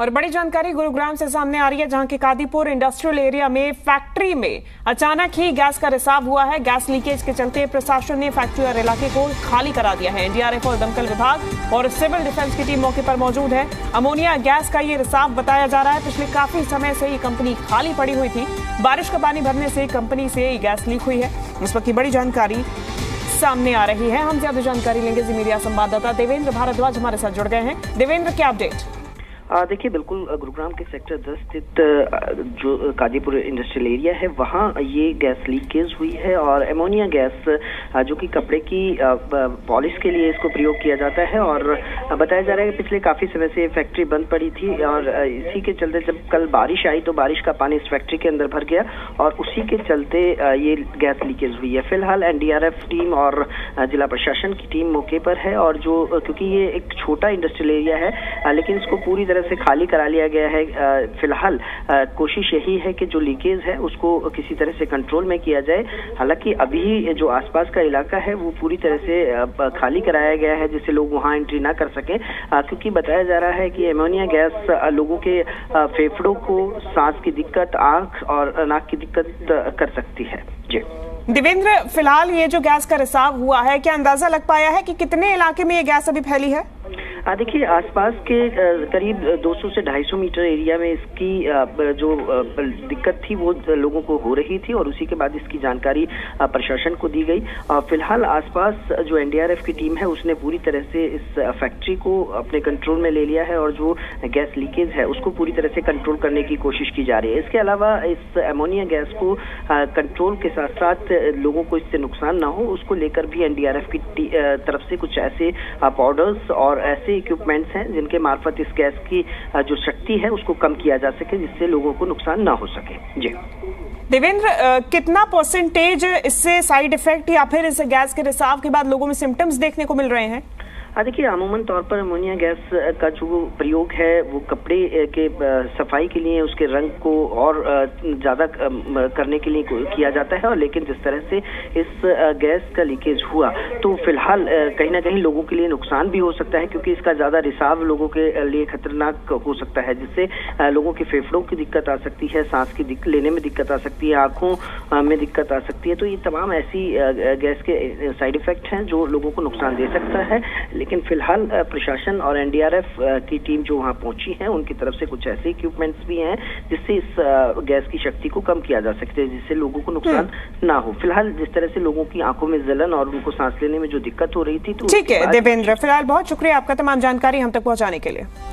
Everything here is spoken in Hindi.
और बड़ी जानकारी गुरुग्राम से सामने आ रही है, जहाँ के कादीपुर इंडस्ट्रियल एरिया में फैक्ट्री में अचानक ही गैस का रिसाव हुआ है। गैस लीकेज के चलते प्रशासन ने फैक्ट्री और इलाके को खाली करा दिया है। एनडीआरएफ और दमकल विभाग और सिविल डिफेंस की टीम मौके पर मौजूद है। अमोनिया गैस का ये रिसाव बताया जा रहा है। पिछले काफ़ी समय से ये कंपनी खाली पड़ी हुई थी। बारिश का पानी भरने से कंपनी से गैस लीक हुई है। इस वक्त की बड़ी जानकारी सामने आ रही है। हम ज़्यादा जानकारी लेंगे जी मीडिया संवाददाता देवेंद्र भारद्वाज हमारे साथ जुड़ गए हैं। देवेंद्र, क्या अपडेट देखिए, बिल्कुल गुरुग्राम के सेक्टर दस स्थित जो काजीपुर इंडस्ट्रियल एरिया है, वहाँ ये गैस लीकेज हुई है और एमोनिया गैस जो कि कपड़े की पॉलिश के लिए इसको प्रयोग किया जाता है और बताया जा रहा है कि पिछले काफ़ी समय से फैक्ट्री बंद पड़ी थी और इसी के चलते जब कल बारिश आई तो बारिश का पानी इस फैक्ट्री के अंदर भर गया और उसी के चलते ये गैस लीकेज हुई है। फ़िलहाल एनडीआरएफ टीम और जिला प्रशासन की टीम मौके पर है और जो क्योंकि ये एक छोटा इंडस्ट्रियल एरिया है लेकिन इसको पूरी तरह से खाली करा लिया गया है। फ़िलहाल कोशिश यही है कि जो लीकेज है, उसको किसी तरह से कंट्रोल में किया जाए। हालाँकि अभी जो आसपास का इलाका है, वो पूरी तरह से खाली कराया गया है, जिससे लोग वहाँ एंट्री ना कर सकें। क्योंकि बताया जा रहा है कि एमोनिया गैस लोगों के फेफड़ों को सांस की दिक्कत, आँख और नाक की दिक्कत कर सकती है। जी। देवेंद्र, फ़िलहाल ये जो गैस का रिसाव हुआ है, क्या अंदाज़ा लग पाया है कि कितने इलाके में ये गैस अभी फैली है? देखिए, आसपास के करीब 200 से 250 मीटर एरिया में इसकी जो दिक्कत थी, वो लोगों को हो रही थी और उसी के बाद इसकी जानकारी प्रशासन को दी गई। फ़िलहाल आसपास जो एनडीआरएफ की टीम है, उसने पूरी तरह से इस फैक्ट्री को अपने कंट्रोल में ले लिया है और जो गैस लीकेज है, उसको पूरी तरह से कंट्रोल करने की कोशिश की जा रही है। इसके अलावा इस एमोनिया गैस को कंट्रोल के साथ साथ लोगों को इससे नुकसान ना हो, उसको लेकर भी एनडीआरएफ की तरफ़ से कुछ ऐसे पाउडर्स और ऐसे ऐसे इक्विपमेंट्स हैं जिनके मार्फत इस गैस की जो शक्ति है, उसको कम किया जा सके, जिससे लोगों को नुकसान ना हो सके। जी। देवेंद्र कितना परसेंटेज इससे साइड इफ़ेक्ट या फिर इस गैस के रिसाव के बाद लोगों में सिम्टम्स देखने को मिल रहे हैं हाँ? देखिए, अमूमन तौर पर अमोनिया गैस का जो प्रयोग है, वो कपड़े के सफ़ाई के लिए, उसके रंग को और ज़्यादा करने के लिए किया जाता है। और लेकिन जिस तरह से इस गैस का लीकेज हुआ तो फ़िलहाल कहीं ना कहीं लोगों के लिए नुकसान भी हो सकता है, क्योंकि इसका ज़्यादा रिसाव लोगों के लिए खतरनाक हो सकता है, जिससे लोगों के फेफड़ों की दिक्कत आ सकती है, सांस की लेने में दिक्कत आ सकती है, आँखों में दिक्कत आ सकती है। तो ये तमाम ऐसी गैस के साइड इफ़ेक्ट हैं, जो लोगों को नुकसान दे सकता है। लेकिन फ़िलहाल प्रशासन और एनडीआरएफ की टीम जो वहाँ पहुँची है उनकी तरफ़ से कुछ ऐसे इक्विपमेंट्स भी हैं जिससे इस गैस की शक्ति को कम किया जा सकता है जिससे लोगों को नुकसान हम्म। ना हो फ़िलहाल जिस तरह से लोगों की आँखों में जलन और उनको सांस लेने में जो दिक्कत हो रही थी तो ठीक है देवेंद्र फ़िलहाल बहुत शुक्रिया आपका तमाम जानकारी हम तक पहुँचाने के लिए